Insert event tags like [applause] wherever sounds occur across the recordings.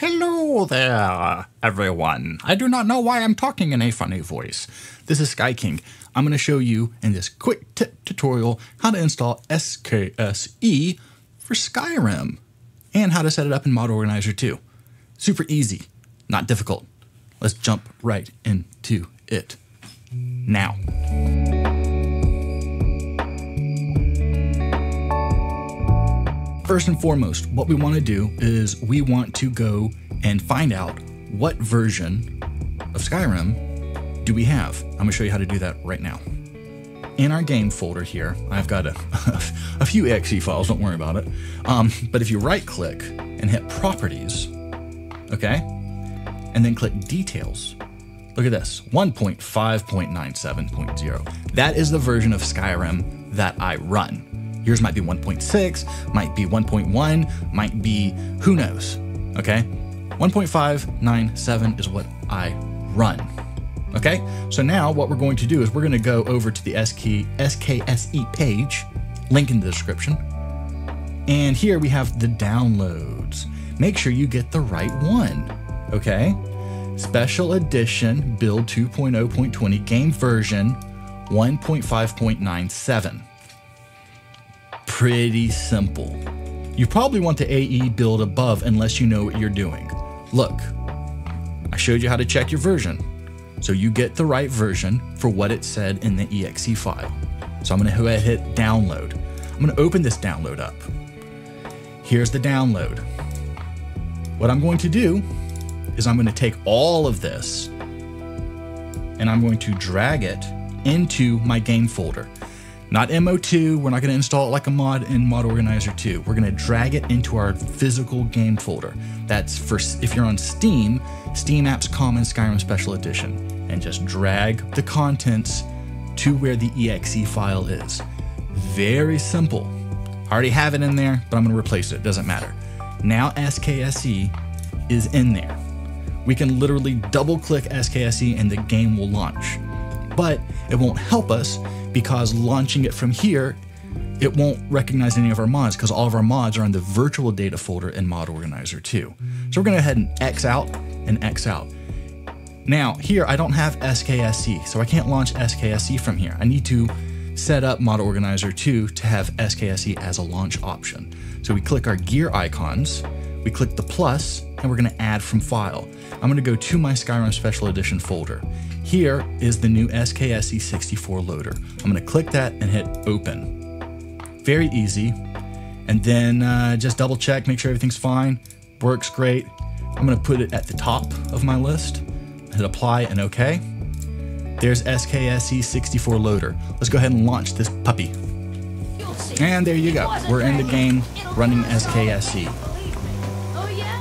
Hello there, everyone. I do not know why I'm talking in a funny voice. This is Skyking. I'm going to show you in this quick tip tutorial how to install SKSE for Skyrim and how to set it up in Mod Organizer 2. Super easy, not difficult. Let's jump right into it now. First and foremost, what we want to do is we want to go and find out what version of Skyrim do we have. I'm going to show you how to do that right now. In our game folder here, I've got a, [laughs] a few exe files, don't worry about it. Um, but if you right click and hit properties, okay, and then click details, look at this 1.5.97.0. That is the version of Skyrim that I run. Yours might be 1.6, might be 1.1, might be who knows. Okay? 1.597 is what I run. Okay? So now what we're going to do is we're going to go over to the SK, SKSE page, link in the description. And here we have the downloads. Make sure you get the right one. Okay? Special edition build 2.0.20 game version 1.5.97 pretty simple. You probably want the AE build above unless you know what you're doing. Look, I showed you how to check your version. So you get the right version for what it said in the exe file. So I'm gonna go ahead and hit download. I'm gonna open this download up. Here's the download. What I'm going to do is I'm gonna take all of this and I'm going to drag it into my game folder. Not MO2, we're not gonna install it like a mod in Mod Organizer 2. We're gonna drag it into our physical game folder. That's for, if you're on Steam, Steam Apps Common Skyrim Special Edition, and just drag the contents to where the exe file is. Very simple. I already have it in there, but I'm gonna replace it, doesn't matter. Now SKSE is in there. We can literally double click SKSE and the game will launch. But it won't help us because launching it from here, it won't recognize any of our mods because all of our mods are in the virtual data folder in Mod Organizer 2. So we're gonna go ahead and X out and X out. Now here I don't have SKSE, so I can't launch SKSE from here. I need to set up Mod Organizer 2 to have SKSE as a launch option. So we click our gear icons, we click the plus, and we're gonna add from file. I'm gonna go to my Skyrim Special Edition folder. Here is the new SKSE 64 loader. I'm gonna click that and hit open. Very easy. And then uh, just double check, make sure everything's fine, works great. I'm gonna put it at the top of my list, hit apply and okay. There's SKSE 64 loader. Let's go ahead and launch this puppy. And there you go. We're in the game running SKSE.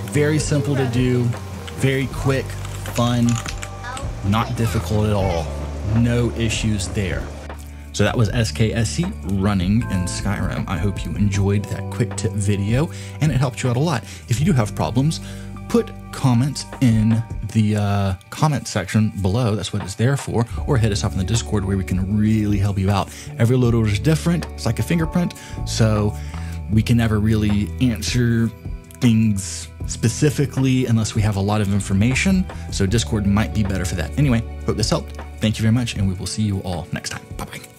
Very simple to do, very quick, fun, not difficult at all. No issues there. So that was SKSE running in Skyrim. I hope you enjoyed that quick tip video and it helped you out a lot. If you do have problems, put comments in the uh, comment section below. That's what it's there for. Or hit us up in the Discord where we can really help you out. Every load order is different. It's like a fingerprint. So we can never really answer things specifically unless we have a lot of information. So Discord might be better for that. Anyway, hope this helped. Thank you very much, and we will see you all next time. Bye bye.